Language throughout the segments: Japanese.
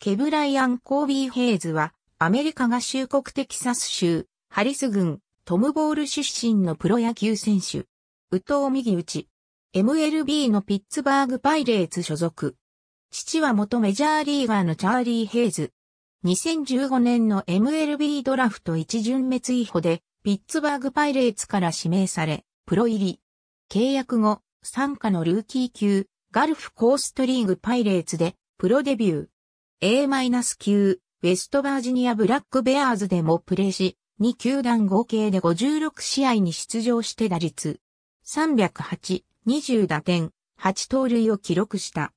ケブライアン・コービー・ヘイズは、アメリカ合衆国テキサス州、ハリス郡、トムボール出身のプロ野球選手。宇藤右打ち。MLB のピッツバーグパイレーツ所属。父は元メジャーリーガーのチャーリー・ヘイズ。2015年の MLB ドラフト一巡滅違法で、ピッツバーグパイレーツから指名され、プロ入り。契約後、参加のルーキー級、ガルフコーストリーグパイレーツで、プロデビュー。A- 級、ウェストバージニアブラックベアーズでもプレーし、2球団合計で56試合に出場して打率。308、20打点、8盗塁を記録した。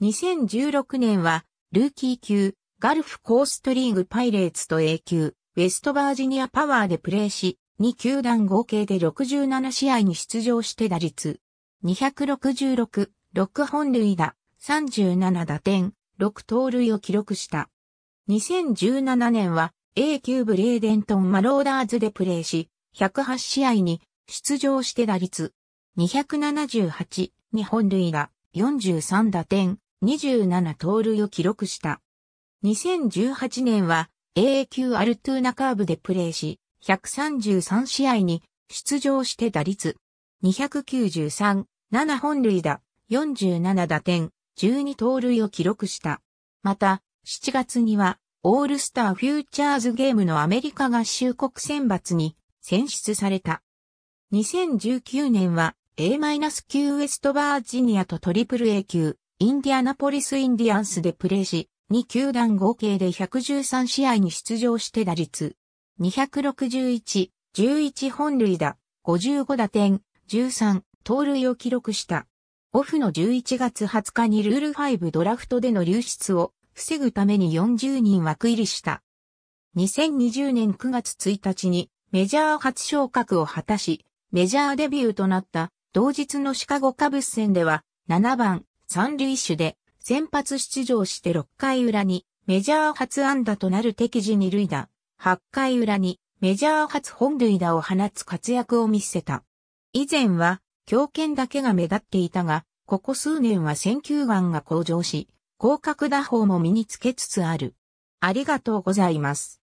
2016年は、ルーキー級、ガルフコーストリーグパイレーツと A 級、ウェストバージニアパワーでプレーし、2球団合計で67試合に出場して打率。266、6本塁打、37打点、6盗塁を記録した。2017年は A 級ブレーデントンマローダーズでプレーし、108試合に出場して打率278、2本塁打、43打点、27盗塁を記録した。2018年は A 級アルトゥーナカーブでプレーし、133試合に出場して打率293、7本塁打、47打点、12盗塁を記録した。また、7月には、オールスターフューチャーズゲームのアメリカ合衆国選抜に選出された。2019年は A- 級ウエストバージニアとトリプル A 級インディアナポリスインディアンスでプレーし、2球団合計で113試合に出場して打率261、11本塁打、55打点、13盗塁を記録した。オフの11月20日にルール5ドラフトでの流出を防ぐために40人枠入りした。2020年9月1日にメジャー初昇格を果たし、メジャーデビューとなった同日のシカゴカブス戦では7番三塁手で先発出場して6回裏にメジャー初安打となる敵地二塁打、8回裏にメジャー初本塁打を放つ活躍を見せた。以前は強肩だけが目立っていたが、ここ数年は選球眼が向上し、広角打法も身につけつつある。ありがとうございます。